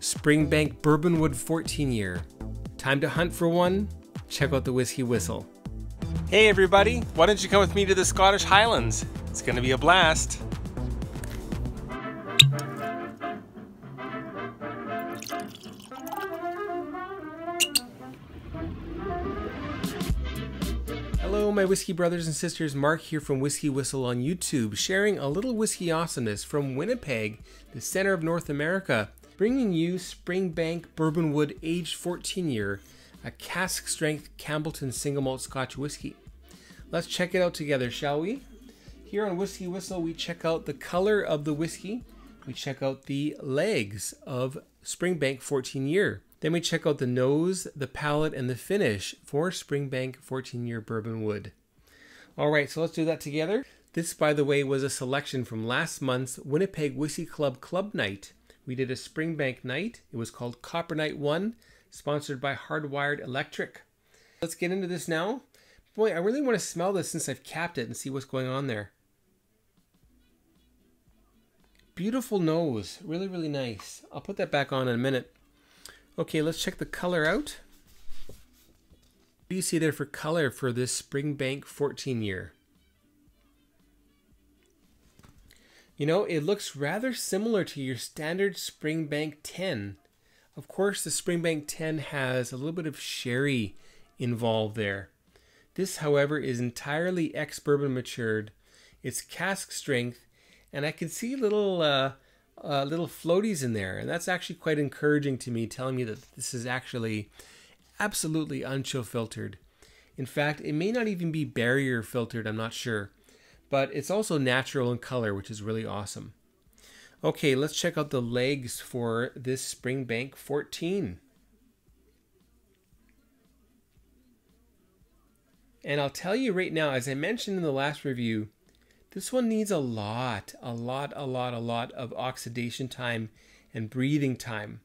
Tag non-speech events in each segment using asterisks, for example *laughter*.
Springbank Bourbonwood 14 year. Time to hunt for one? Check out the Whisky Whistle. Hey everybody, why don't you come with me to the Scottish Highlands? It's gonna be a blast. Hello, my whiskey brothers and sisters. Mark here from Whisky Whistle on YouTube, sharing a little whiskey awesomeness from Winnipeg, the center of North America, bringing you Springbank Bourbonwood aged 14 year, a cask strength Campbeltown single malt Scotch whiskey. Let's check it out together, shall we? Here on Whisky Whistle, we check out the color of the whiskey, we check out the legs of Springbank 14 year. Then we check out the nose, the palate, and the finish for Springbank 14 year bourbon wood. All right, so let's do that together. This, by the way, was a selection from last month's Winnipeg Whisky Club Club Night. We did a Springbank night. It was called Copper Night 1, sponsored by Hardwired Electric. Let's get into this now. Boy, I really want to smell this since I've capped it and see what's going on there. Beautiful nose, really, really nice. I'll put that back on in a minute. Okay, let's check the color out. What do you see there for color for this Springbank 14 year? You know, it looks rather similar to your standard Springbank 10. Of course, the Springbank 10 has a little bit of sherry involved there. This, however, is entirely ex-bourbon matured. It's cask strength, and I can see little uh, uh, little floaties in there, and that's actually quite encouraging to me, telling me that this is actually absolutely unchill filtered. In fact, it may not even be barrier filtered, I'm not sure, but it's also natural in color, which is really awesome. Okay, let's check out the legs for this Springbank 14. And I'll tell you right now, as I mentioned in the last review, this one needs a lot, a lot, a lot, a lot of oxidation time and breathing time.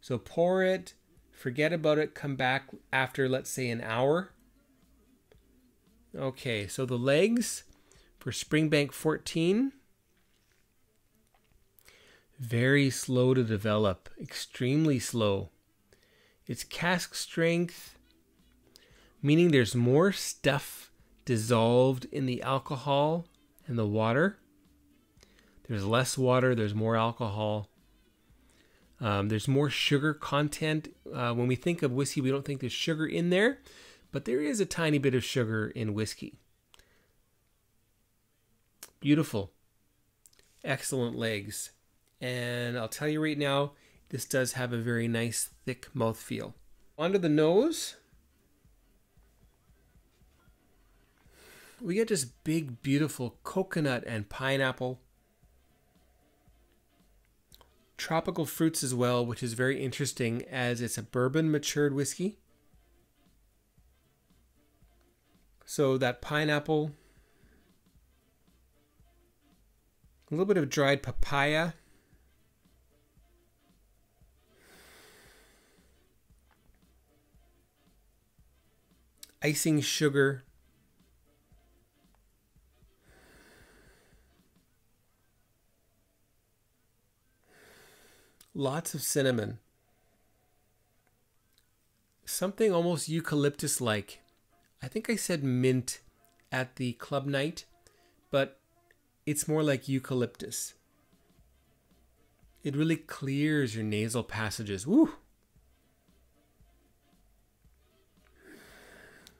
So pour it, forget about it, come back after, let's say, an hour. Okay, so the legs for Springbank 14, very slow to develop, extremely slow. It's cask strength, meaning there's more stuff dissolved in the alcohol and the water. There's less water, there's more alcohol. Um, there's more sugar content. Uh, when we think of whiskey, we don't think there's sugar in there, but there is a tiny bit of sugar in whiskey. Beautiful. Excellent legs. And I'll tell you right now, this does have a very nice thick mouth feel. Onto the nose. we get this big, beautiful coconut and pineapple. Tropical fruits as well, which is very interesting as it's a bourbon matured whiskey. So that pineapple, little bit of dried papaya. Icing sugar lots of cinnamon. Something almost eucalyptus like. I think I said mint at the club night, but it's more like eucalyptus. It really clears your nasal passages. Woo!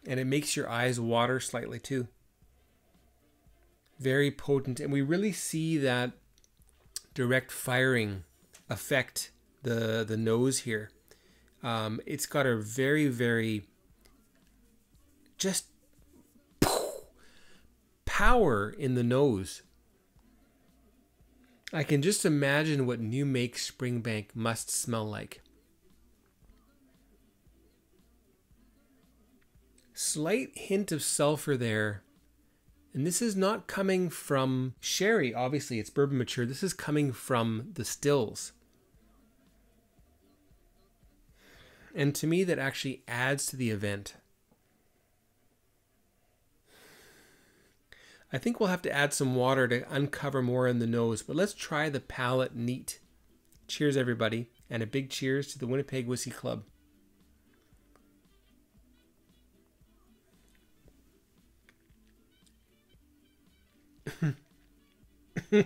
And it makes your eyes water slightly too. Very potent. And we really see that direct firing affect the the nose here. Um, it's got a very very just power in the nose. I can just imagine what new make Springbank must smell like. Slight hint of sulfur there. And this is not coming from sherry, obviously, it's bourbon mature. This is coming from the stills. And to me, that actually adds to the event. I think we'll have to add some water to uncover more in the nose, but let's try the palate neat. Cheers, everybody. and a big cheers to the Winnipeg Whisky Club. *laughs*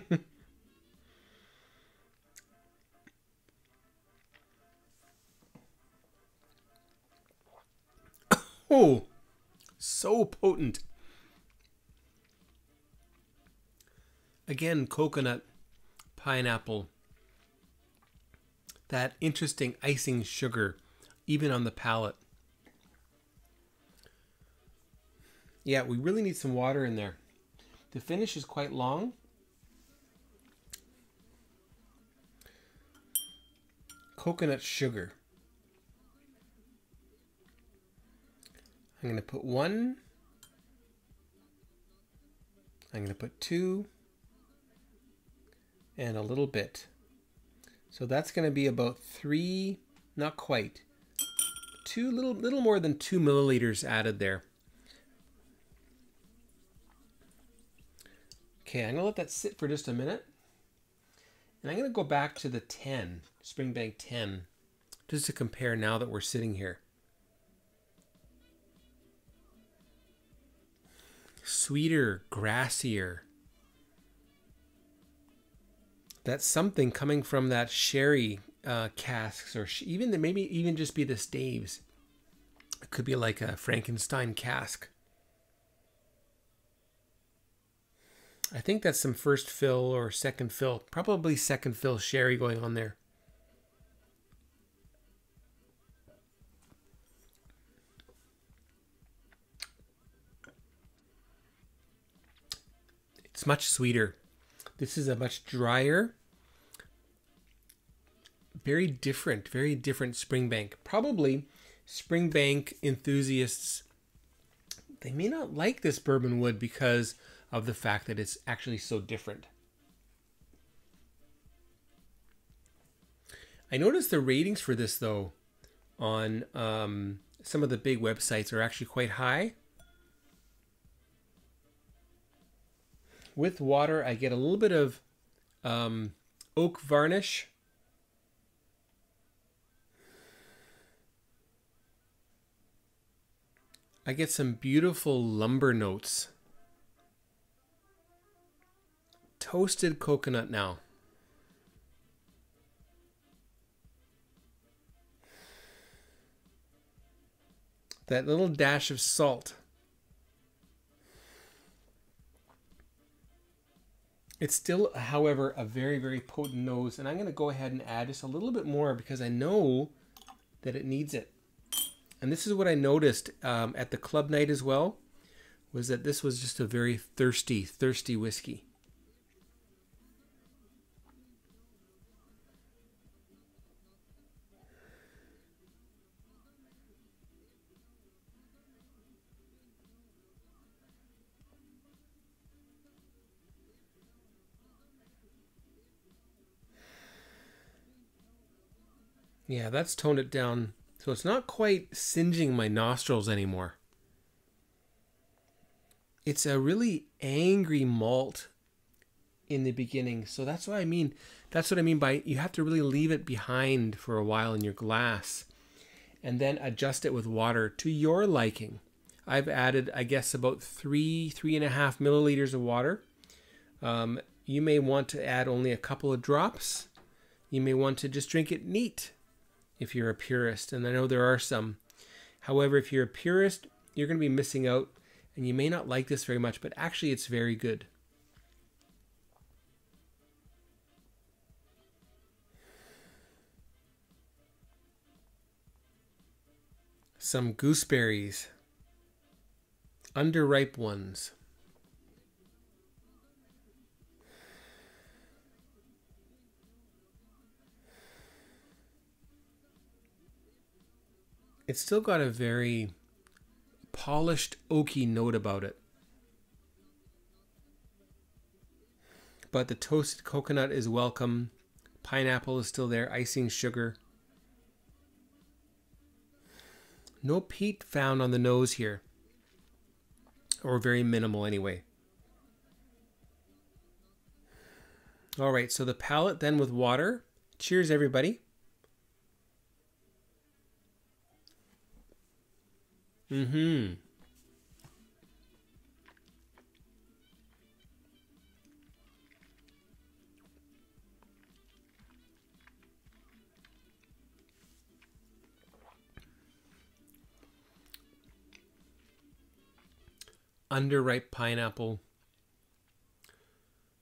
oh, so potent. Again, coconut, pineapple, that interesting icing sugar, even on the palate. Yeah, we really need some water in there. The finish is quite long. Coconut sugar. I'm going to put one. I'm going to put two. And a little bit. So that's going to be about three, not quite, two little, little more than two milliliters added there. Okay, I'm going to let that sit for just a minute. And I'm going to go back to the 10, Springbank 10, just to compare now that we're sitting here. Sweeter, grassier. That's something coming from that sherry uh, casks, or even the, maybe even just be the staves. It could be like a Frankenstein cask. I think that's some first fill or second fill, probably second fill sherry going on there. It's much sweeter. This is a much drier, very different, very different Springbank. Probably Springbank enthusiasts, they may not like this bourbon wood because of the fact that it's actually so different. I noticed the ratings for this though on um, some of the big websites are actually quite high. With water, I get a little bit of um, oak varnish. I get some beautiful lumber notes toasted coconut now. That little dash of salt. It's still, however, a very, very potent nose, and I'm going to go ahead and add just a little bit more because I know that it needs it. And this is what I noticed um, at the club night as well, was that this was just a very thirsty, thirsty whiskey. Yeah, that's toned it down. So it's not quite singeing my nostrils anymore. It's a really angry malt in the beginning. So that's what I mean. That's what I mean by you have to really leave it behind for a while in your glass and then adjust it with water to your liking. I've added, I guess, about three, three and a half milliliters of water. Um, you may want to add only a couple of drops. You may want to just drink it neat if you're a purist, and I know there are some. However, if you're a purist, you're going to be missing out, and you may not like this very much, but actually, it's very good. Some gooseberries, underripe ones. It's still got a very polished oaky note about it. But the toasted coconut is welcome. Pineapple is still there, icing sugar. No peat found on the nose here. Or very minimal anyway. All right, so the palate then with water. Cheers, everybody. Mm-hmm. underripe pineapple,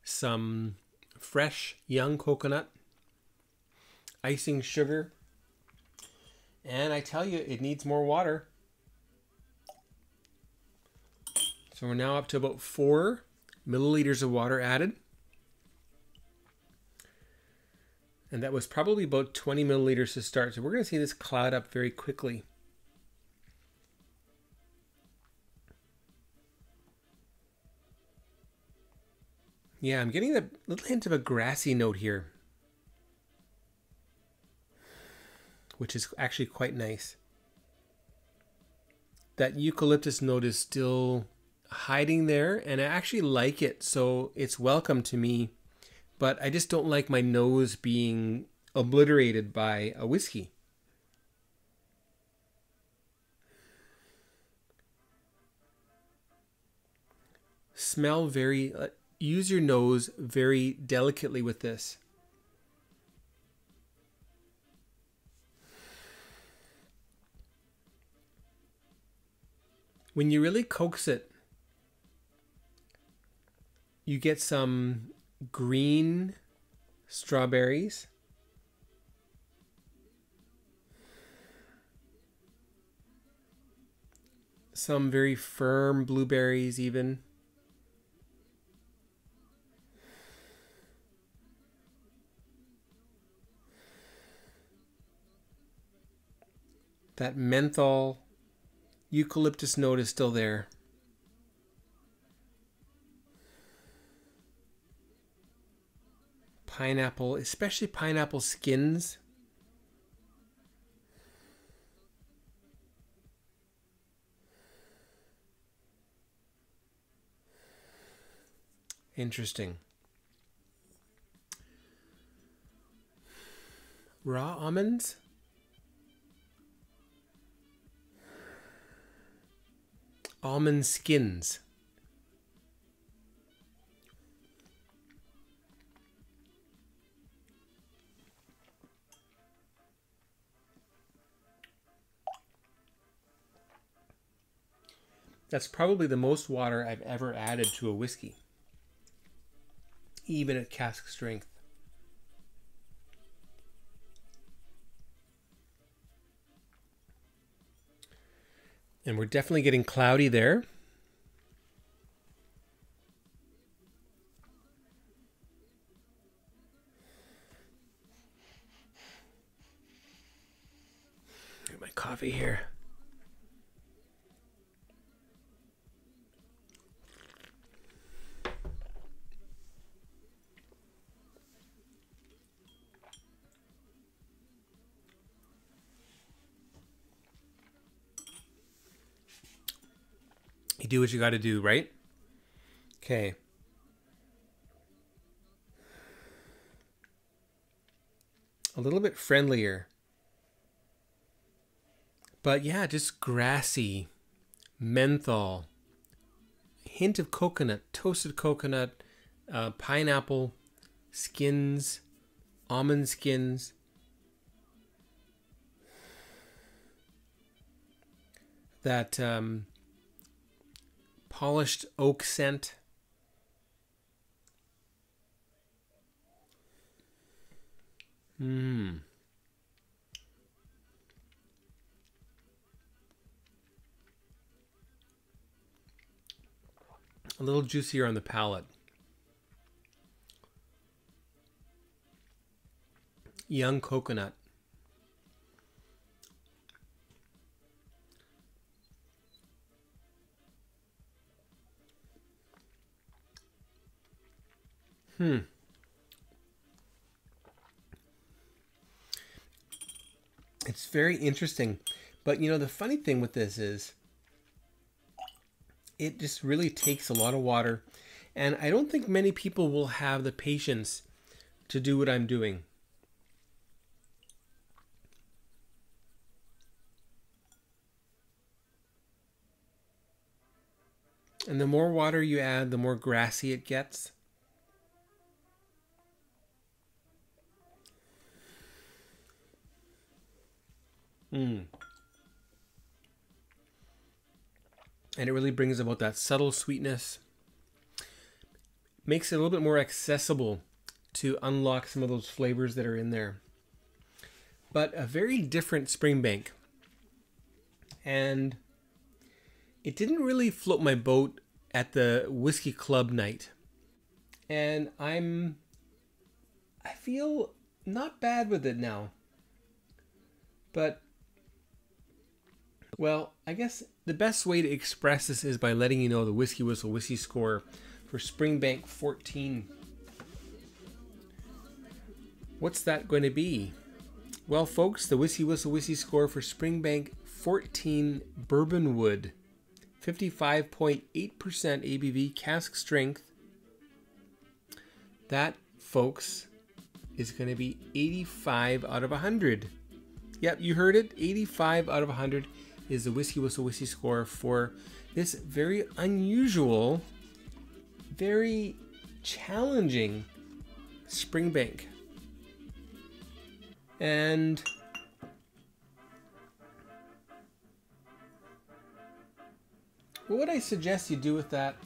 some fresh young coconut, icing sugar, and I tell you, it needs more water. So we're now up to about four milliliters of water added. And that was probably about 20 milliliters to start. So we're going to see this cloud up very quickly. Yeah, I'm getting a little hint of a grassy note here, which is actually quite nice. That eucalyptus note is still hiding there, and I actually like it, so it's welcome to me. But I just don't like my nose being obliterated by a whiskey. Smell very uh, use your nose very delicately with this. When you really coax it, you get some green strawberries. Some very firm blueberries, even. That menthol eucalyptus note is still there. Pineapple, especially pineapple skins. Interesting. Raw almonds? almond skins. That's probably the most water I've ever added to a whiskey, even at cask strength. And we're definitely getting cloudy there. Get my coffee here. You do what you got to do, right? Okay. A little bit friendlier. But yeah, just grassy, menthol, hint of coconut, toasted coconut, uh, pineapple, skins, almond skins. That um, polished oak scent. Mmm. A little juicier on the palate. Young coconut. Hmm. It's very interesting. But you know, the funny thing with this is it just really takes a lot of water. And I don't think many people will have the patience to do what I'm doing. And the more water you add, the more grassy it gets. Mm. And it really brings about that subtle sweetness. Makes it a little bit more accessible to unlock some of those flavors that are in there. But a very different Springbank. And it didn't really float my boat at the whiskey club night. And I'm I feel not bad with it now. But well, I guess the best way to express this is by letting you know the Whisky Whistle Whiskey score for Springbank 14. What's that going to be? Well, folks, the Whisky Whistle Whiskey score for Springbank 14 Bourbonwood, 55.8% ABV cask strength. That, folks, is going to be 85 out of 100. Yep, you heard it. 85 out of 100 is the Whisky Whistle Whiskey score for this very unusual, very challenging Springbank. And what would I suggest you do with that?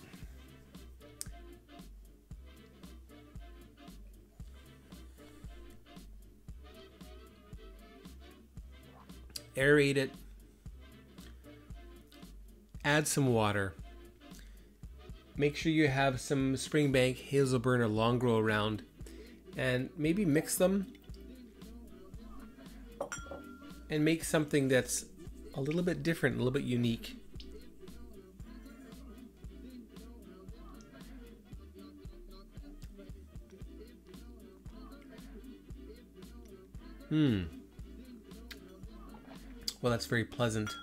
Aerate it add some water. Make sure you have some Springbank, Hazelburn, or Longrow around, and maybe mix them and make something that's a little bit different, a little bit unique. Hmm. Well, that's very pleasant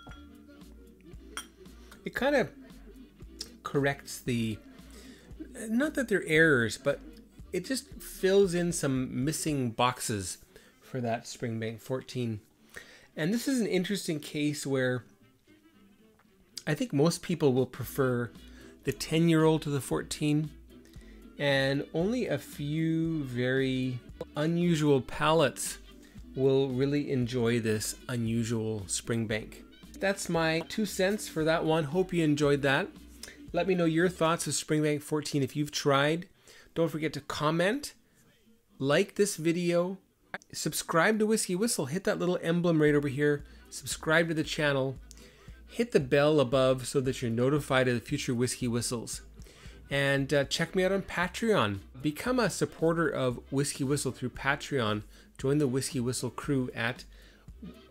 it kind of corrects the not that they're errors, but it just fills in some missing boxes for that Springbank 14. And this is an interesting case where I think most people will prefer the 10 year old to the 14, and only a few very unusual palates will really enjoy this unusual Springbank that's my two cents for that one. Hope you enjoyed that. Let me know your thoughts of Springbank 14 if you've tried. Don't forget to comment, like this video, subscribe to Whisky Whistle. Hit that little emblem right over here. Subscribe to the channel. Hit the bell above so that you're notified of the future Whiskey Whistles. And uh, check me out on Patreon. Become a supporter of Whisky Whistle through Patreon. Join the Whisky Whistle crew at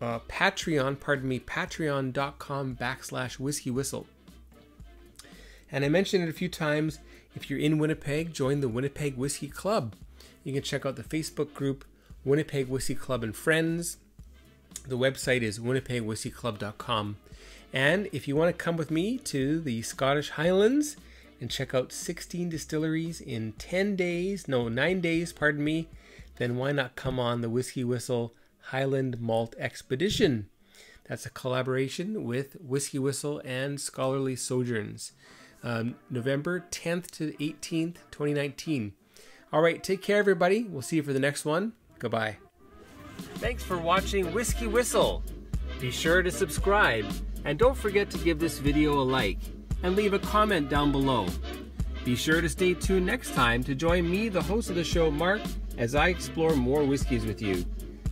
uh, Patreon, pardon me, patreon.com backslash whiskey whistle. And I mentioned it a few times. If you're in Winnipeg, join the Winnipeg Whisky Club. You can check out the Facebook group Winnipeg Whisky Club and Friends. The website is winnipegwhiskyclub.com. And if you want to come with me to the Scottish Highlands and check out 16 distilleries in 10 days, no, 9 days, pardon me, then why not come on the Whisky Whistle Highland Malt Expedition. That's a collaboration with Whisky Whistle and Scholarly Sojourns. Um, November 10th to 18th, 2019. All right, take care, everybody. We'll see you for the next one. Goodbye. Thanks for watching Whisky Whistle. Be sure to subscribe and don't forget to give this video a like and leave a comment down below. Be sure to stay tuned next time to join me, the host of the show, Mark, as I explore more whiskeys with you.